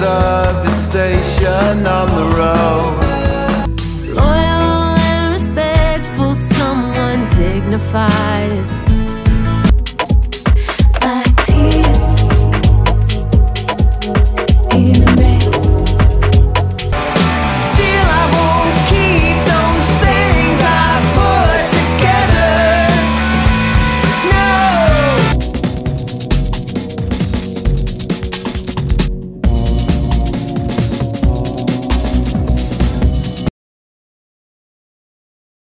service station on the road. Loyal and respectful, someone dignified.